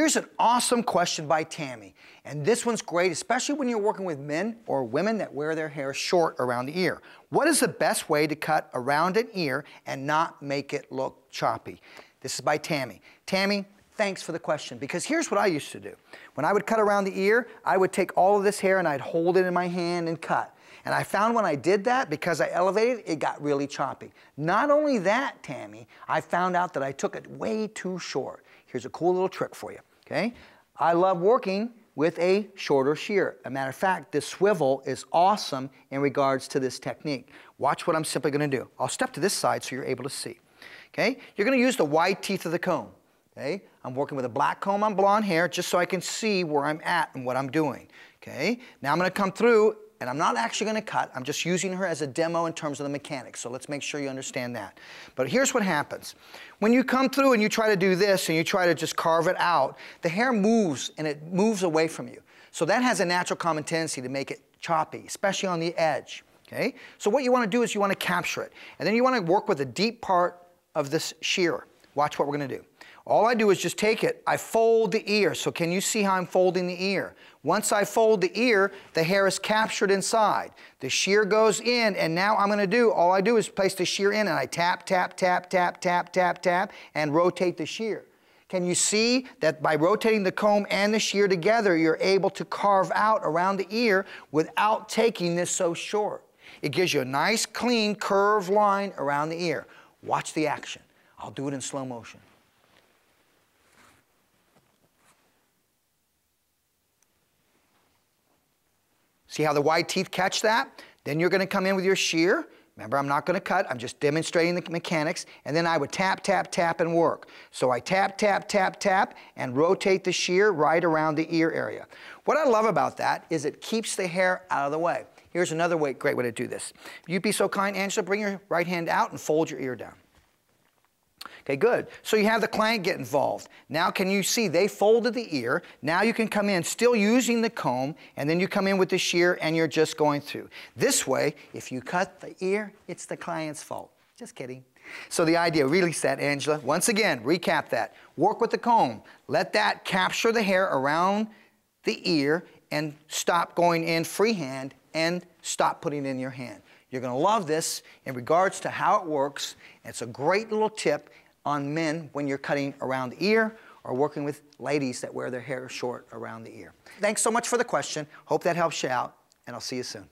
Here's an awesome question by Tammy. And this one's great, especially when you're working with men or women that wear their hair short around the ear. What is the best way to cut around an ear and not make it look choppy? This is by Tammy. Tammy, thanks for the question because here's what I used to do. When I would cut around the ear, I would take all of this hair and I'd hold it in my hand and cut. And I found when I did that, because I elevated, it got really choppy. Not only that, Tammy, I found out that I took it way too short. Here's a cool little trick for you, okay? I love working with a shorter shear. A matter of fact, this swivel is awesome in regards to this technique. Watch what I'm simply gonna do. I'll step to this side so you're able to see. Okay? You're gonna use the wide teeth of the comb. Okay? I'm working with a black comb on blonde hair just so I can see where I'm at and what I'm doing. Okay? Now I'm gonna come through and I'm not actually gonna cut, I'm just using her as a demo in terms of the mechanics, so let's make sure you understand that. But here's what happens. When you come through and you try to do this and you try to just carve it out, the hair moves and it moves away from you. So that has a natural common tendency to make it choppy, especially on the edge. Okay? So what you wanna do is you wanna capture it. And then you wanna work with the deep part of this shear. Watch what we're gonna do. All I do is just take it, I fold the ear. So can you see how I'm folding the ear? Once I fold the ear, the hair is captured inside. The shear goes in, and now I'm gonna do, all I do is place the shear in, and I tap, tap, tap, tap, tap, tap, tap, and rotate the shear. Can you see that by rotating the comb and the shear together, you're able to carve out around the ear without taking this so short? It gives you a nice, clean, curved line around the ear. Watch the action. I'll do it in slow motion. See how the wide teeth catch that? Then you're going to come in with your shear. Remember, I'm not going to cut. I'm just demonstrating the mechanics. And then I would tap, tap, tap, and work. So I tap, tap, tap, tap, and rotate the shear right around the ear area. What I love about that is it keeps the hair out of the way. Here's another way, great way to do this. You'd be so kind, Angela, bring your right hand out and fold your ear down. Okay, good. So you have the client get involved. Now can you see they folded the ear. Now you can come in still using the comb and then you come in with the shear and you're just going through. This way, if you cut the ear, it's the client's fault. Just kidding. So the idea, really set, Angela. Once again, recap that. Work with the comb. Let that capture the hair around the ear and stop going in freehand and stop putting in your hand. You're going to love this in regards to how it works. It's a great little tip on men when you're cutting around the ear or working with ladies that wear their hair short around the ear. Thanks so much for the question. Hope that helps you out, and I'll see you soon.